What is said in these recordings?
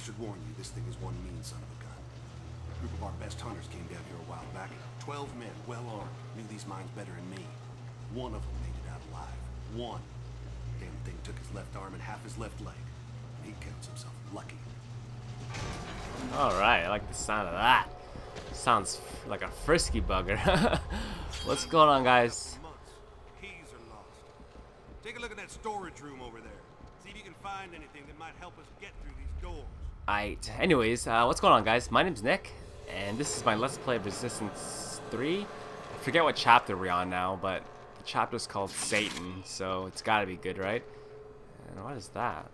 should warn you, this thing is one mean son of a gun. A group of our best hunters came down here a while back. Twelve men, well armed, knew these mines better than me. One of them made it out alive. One. Damn thing took his left arm and half his left leg. And he counts himself lucky. Alright, I like the sound of that. Sounds like a frisky bugger. What's going on, guys? Keys are lost. Take a look at that storage room over there. See if you can find anything that might help us get through these doors. Alright, anyways, uh, what's going on, guys? My name's Nick, and this is my Let's Play of Resistance 3. I forget what chapter we're on now, but the chapter's called Satan, so it's gotta be good, right? And what is that?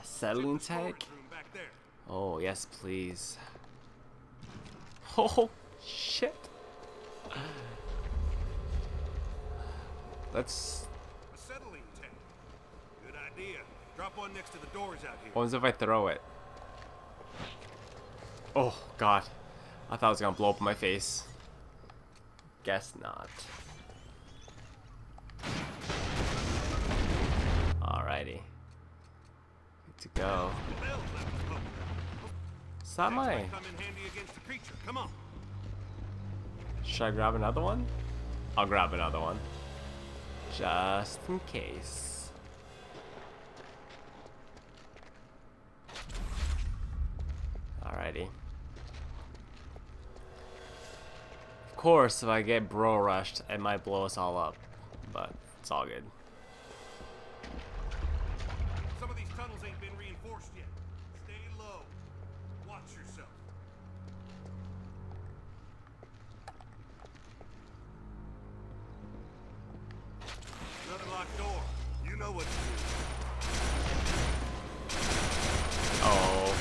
Acetylene tank? Storage room back there. Oh, yes, please. Oh, shit. Let's... Acetylene tank. Good idea. Drop one next to the doors out here. What happens if I throw it? Oh, God. I thought it was gonna blow up in my face. Guess not. Alrighty. Good to go. Bell left us both. Is that my... might come in handy against the creature. Come on. Should I grab another one? I'll grab another one. Just in case. Of course, if I get bro rushed, it might blow us all up. But it's all good. Some of these tunnels ain't been reinforced yet. Stay low. Watch yourself. Another locked door. You know what to do. Oh.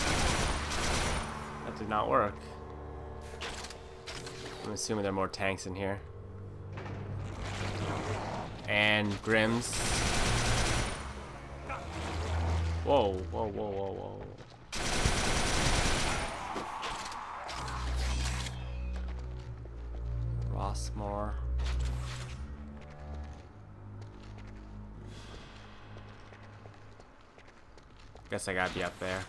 Did not work. I'm assuming there are more tanks in here. And Grims. Whoa, whoa, whoa, whoa, whoa. Rossmore. Guess I gotta be up there.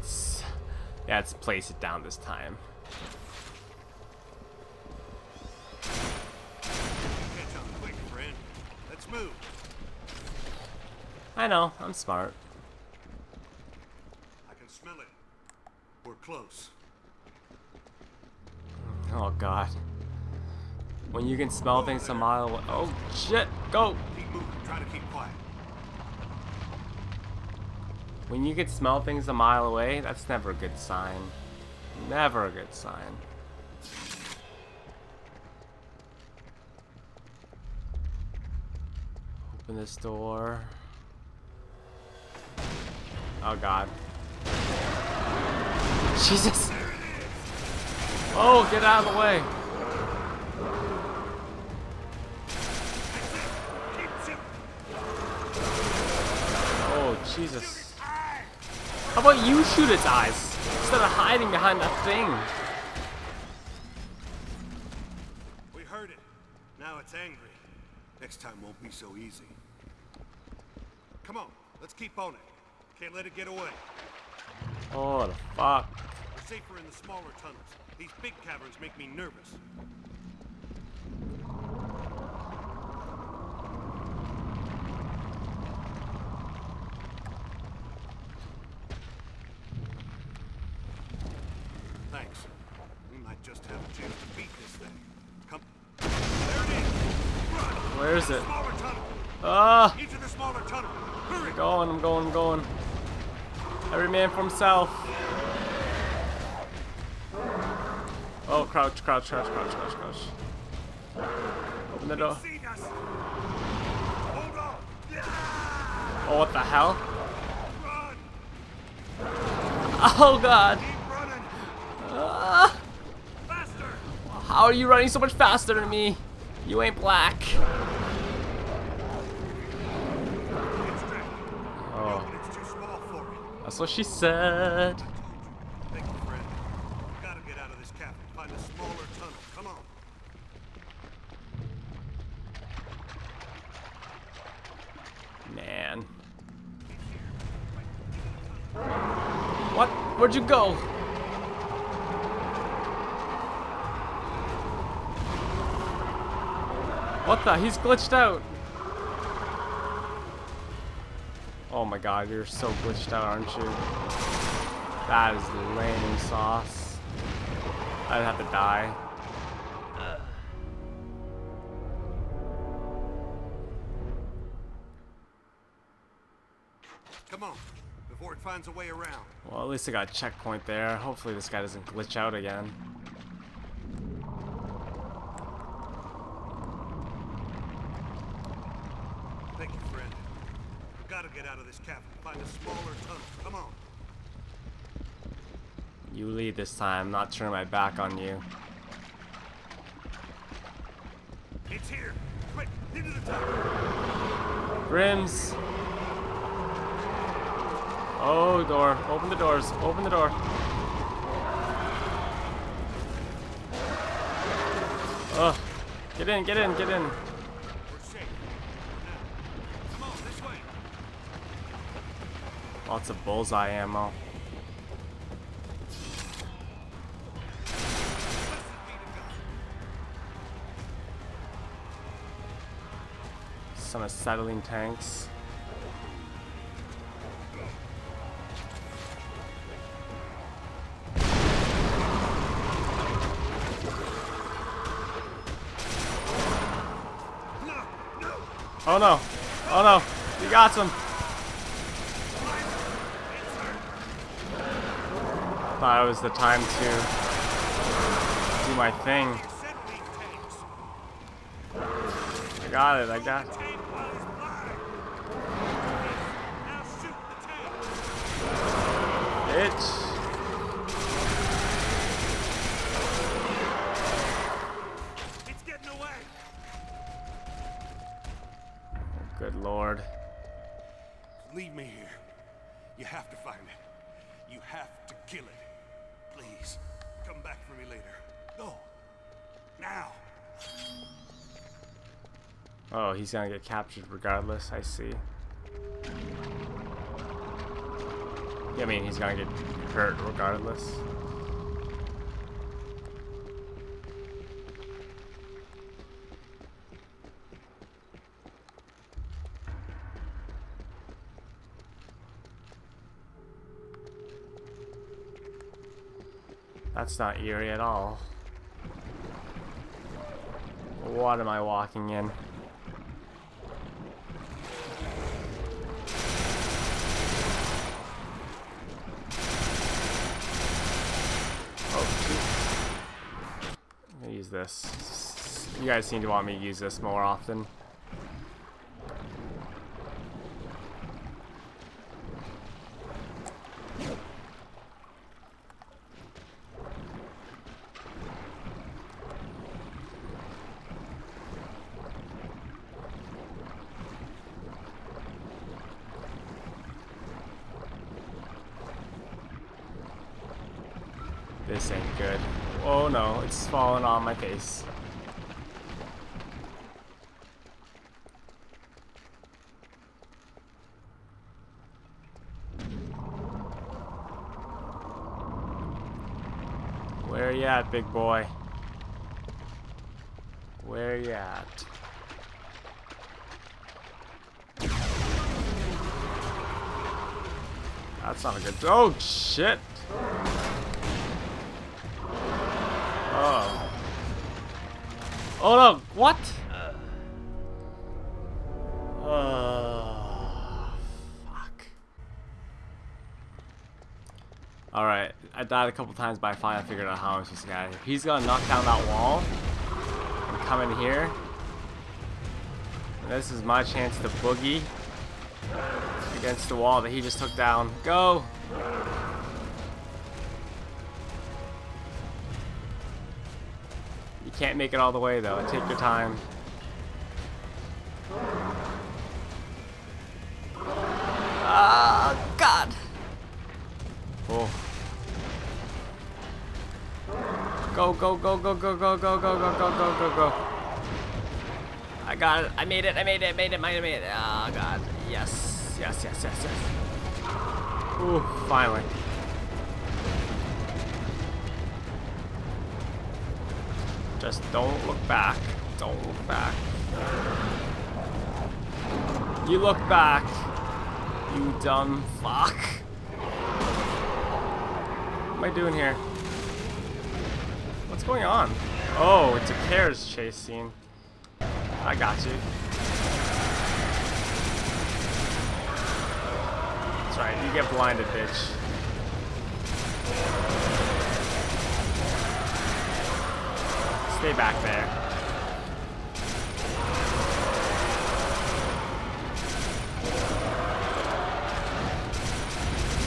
It's yeah, let's place it down this time. Catch on quick, friend. Let's move. I know, I'm smart. I can smell it. We're close. Oh god. When you can smell things a mile away. Oh shit, go! Keep moving. Try to keep quiet. When you can smell things a mile away, that's never a good sign. Never a good sign. Open this door. Oh god. Jesus! Oh, get out of the way! Oh, Jesus. How about you shoot its eyes instead of hiding behind that thing? We heard it. Now it's angry. Next time won't be so easy. Come on, let's keep on it. Can't let it get away. Oh, the fuck. We're safer in the smaller tunnels. These big caverns make me nervous. Thanks. We might just have a chance to beat this thing. Come. There it is! Run! It? Ah! Into the smaller tunnel! Hurry! Going, I'm going, I'm going. Every man for himself. Oh, crouch, crouch, crouch, crouch, crouch, crouch. Open the door. See us! Hold on! Oh, what the hell? Oh, God. Faster! How are you running so much faster than me? You ain't black. That's what she said. Thank you, friend. Gotta get out of this. Find a smaller tunnel. Come on. Man. What? Where'd you go? What the? He's glitched out. Oh my god, you're so glitched out, aren't you? That is lame sauce. I'd have to die. Come on, before it finds a way around. Well, at least I got a checkpoint there. Hopefully this guy doesn't glitch out again. Thank you, friend. We gotta get out of this cavern. Find a smaller tunnel. Come on. You lead this time. I'm not turning my back on you. It's here. Quick, into the tunnel. Grims! Oh, door. Open the doors. Open the door. Ugh. Get in, get in, get in. We're safe. Now. Come on, this way. Lots of bullseye ammo. Some acetylene tanks. Oh no! Oh no! You got some! Thought it was the time to do my thing. I got it, I got it. Tank while he's blind. Now shoot the tank. Bitch! It's getting away. Good lord. Leave me here. You have to find it. You have to kill it. Come back for me later. Go. Now. Oh, he's gonna get captured regardless, I see. I mean, he's gonna get hurt regardless. That's not eerie at all. What am I walking in? Oh, use this. You guys seem to want me to use this more often. This ain't good. Oh no, it's falling on my face. Where you at, big boy? Where you at? That's not a good. Oh shit! Oh. Oh no! What? Oh, fuck. Alright, I died a couple times, but I finally figured out how I'm supposed to get out of here. He's gonna knock down that wall and come in here. And this is my chance to boogie against the wall that he just took down. Go! Can't make it all the way though. Take your time. Ah, God. Oh. Go, go, go, go, go, go, go, go, go, go, go, go, go. I got it. I made it. I made it. Made it. Made it. Made it. Oh, God. Yes. Yes, yes, yes, yes. Ooh, finally. Just don't look back. Don't look back. You look back. You dumb fuck. What am I doing here? What's going on? Oh, it's a carriage chase scene. I got you. That's right, you get blinded, bitch. Stay back there.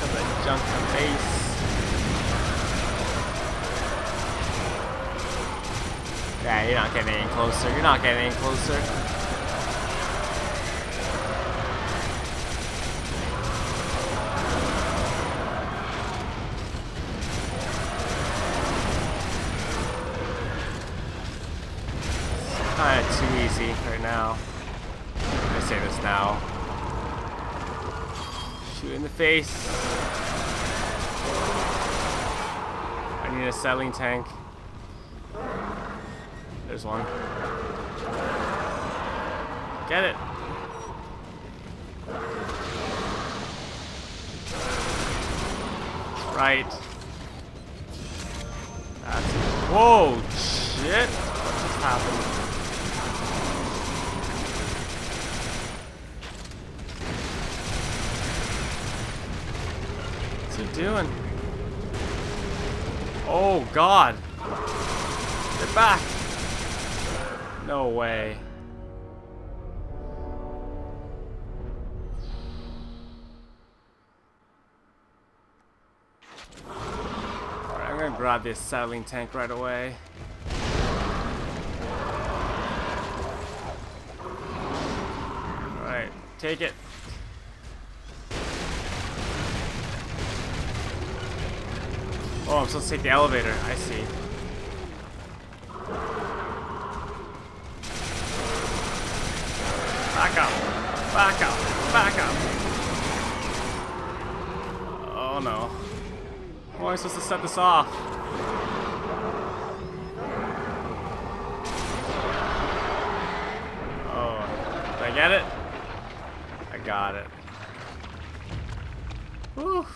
I junked the base. Yeah, you're not getting any closer. You're not getting any closer. This now. Shoot in the face. I need acetylene tank. There's one. Get it. Right. That's Whoa, shit. What just happened? Doing? Oh, God. Get back. No way. Alright, I'm gonna grab this acetylene tank right away. Alright, take it. Oh, I'm supposed to take the elevator. I see. Back up. Back up. Back up. Oh no. How am I supposed to set this off? Oh. Did I get it? I got it. Whew.